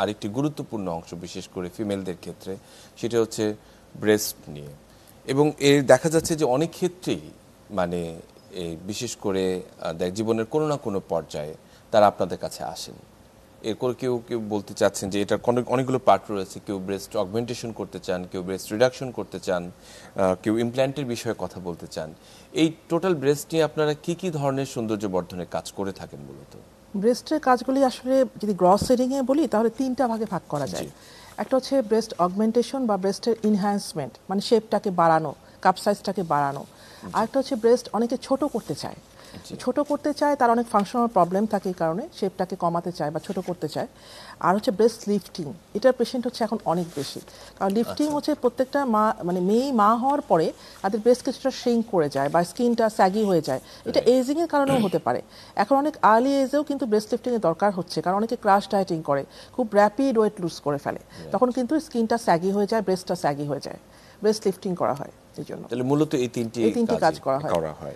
আরেকটি গুরুত্বপূর্ণ অংশ, বিশেষ করে ফিমেলদের ক্ষেত্রে, সেটা হচ্ছে ব্রেস্ট নিয়ে। এবং এর দেখা যাচ্ছে যে অনেক ক্ষেত্রেই মানে বিশেষ করে জীবনের কোনো না কোনো পর্যায়ে তারা আপনাদের কাছে আসেন। এরপর কেউ কেউ বলতে চাচ্ছেন যে এটার অনেক অনেকগুলো পার্ট রয়েছে। কেউ ব্রেস্ট অগমেন্টেশন করতে চান কেউ ব্রেস্ট রিডাকশন করতে চান কেউ ইমপ্ল্যান্টের বিষয়ে কথা বলতে চান। এই টোটাল ব্রেস্ট নিয়ে আপনারা কি কি ধরনের সৌন্দর্য বর্ধনের কাজ করে থাকেন মূলত? ব্রেস্টের কাজগুলি আসলে যদি গ্রস সেটিংয়ে বলি তাহলে তিনটা ভাগে ভাগ করা যায়। একটা হচ্ছে ব্রেস্ট অগমেন্টেশন বা ব্রেস্টের ইনহ্যান্সমেন্ট মানে শেপটাকে বাড়ানো কাপ সাইজটাকে বাড়ানো। আরেকটা হচ্ছে ব্রেস্ট অনেকে ছোট করতে চায়। ছোট করতে চায় তার অনেক ফাংশনাল প্রবলেম থাকে এই কারণে শেপটাকে কমাতে চায় বা ছোট করতে চায়। আর হচ্ছে ব্রেস্ট লিফটিং এটার পেশেন্ট হচ্ছে এখন অনেক বেশি। কারণ লিফটিং হচ্ছে প্রত্যেকটা মা মানে মেয়ে মা হওয়ার পরে তাদের ব্রেস্ট কিছুটা শ্রিঙ্ক করে যায় বা স্কিনটা স্যাগি হয়ে যায়। এটা এজিং এর কারণেও হতে পারে। এখন অনেক আর্লি এজেও কিন্তু ব্রেস্ট লিফটিংয়ের দরকার হচ্ছে কারণ অনেকে ক্রাশ ডায়েটিং করে খুব র্যাপিড ওয়েট লুজ করে ফেলে। তখন কিন্তু স্কিনটা স্যাগি হয়ে যায় ব্রেস্টটা স্যাগি হয়ে যায়। ব্রেস্ট লিফটিং করা হয় এই জন্য। তাহলে মূলত এই তিনটি এই তিনটি কাজ। করা হয়।